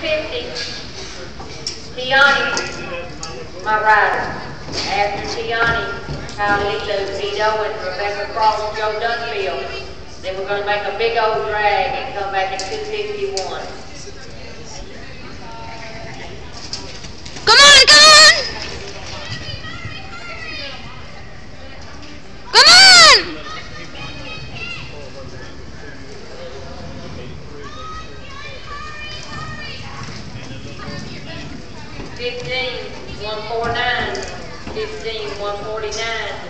50, Tiany, my rider. After Tiany, Kyle Lilo, and Owen, Rebecca Cross, Joe Dunfield. we're going to make a big old drag and come back at 250 15, 149, 15, 149,